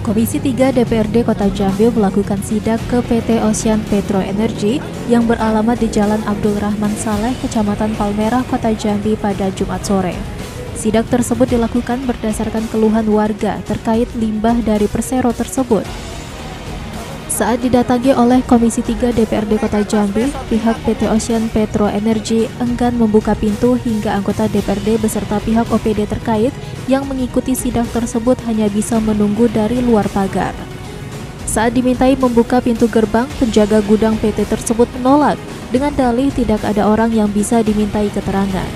Komisi 3 DPRD Kota Jambi melakukan sidak ke PT Ocean Petro Energy yang beralamat di Jalan Abdul Rahman Saleh, Kecamatan Palmerah, Kota Jambi pada Jumat sore. Sidak tersebut dilakukan berdasarkan keluhan warga terkait limbah dari persero tersebut. Saat didatangi oleh Komisi 3 DPRD Kota Jambi, pihak PT Ocean Petro Energy enggan membuka pintu hingga anggota DPRD beserta pihak OPD terkait yang mengikuti sidang tersebut hanya bisa menunggu dari luar pagar. Saat dimintai membuka pintu gerbang, penjaga gudang PT tersebut menolak dengan dalih tidak ada orang yang bisa dimintai keterangan.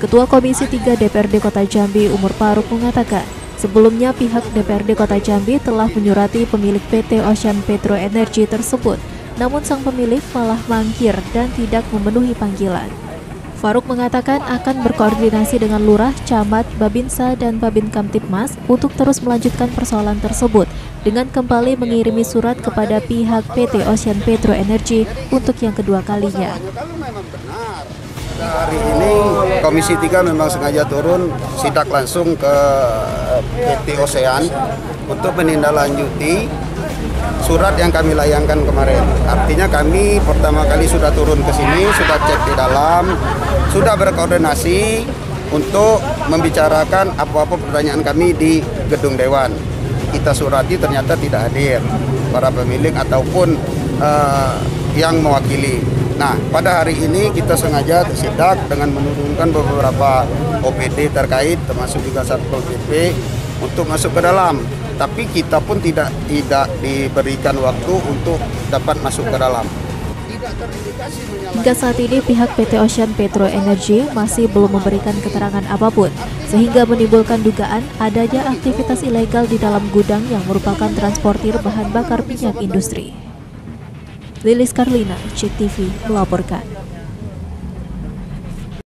Ketua Komisi 3 DPRD Kota Jambi Umur Paruk mengatakan, Sebelumnya pihak DPRD Kota Jambi telah menyurati pemilik PT Ocean Petro Energy tersebut, namun sang pemilik malah mangkir dan tidak memenuhi panggilan. Faruk mengatakan akan berkoordinasi dengan lurah, camat, babinsa, dan babin kamtipmas untuk terus melanjutkan persoalan tersebut dengan kembali mengirimi surat kepada pihak PT Ocean Petro Energy untuk yang kedua kalinya. Hari ini Komisi 3 memang sengaja turun sidak langsung ke PT Ocean untuk menindaklanjuti surat yang kami layangkan kemarin. Artinya kami pertama kali sudah turun ke sini, sudah cek di dalam, sudah berkoordinasi untuk membicarakan apa-apa pertanyaan kami di gedung dewan. Kita surati ternyata tidak hadir para pemilik ataupun uh, yang mewakili. Nah, pada hari ini kita sengaja sidak dengan menurunkan beberapa OPD terkait termasuk juga Satpol PP untuk masuk ke dalam. Tapi kita pun tidak tidak diberikan waktu untuk dapat masuk ke dalam. Hingga saat ini pihak PT Ocean Petro Energy masih belum memberikan keterangan apa pun sehingga menimbulkan dugaan adanya aktivitas ilegal di dalam gudang yang merupakan transportir bahan bakar minyak industri. Lilis Karlina, Cek TV melaporkan.